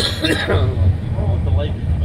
oh, the lake.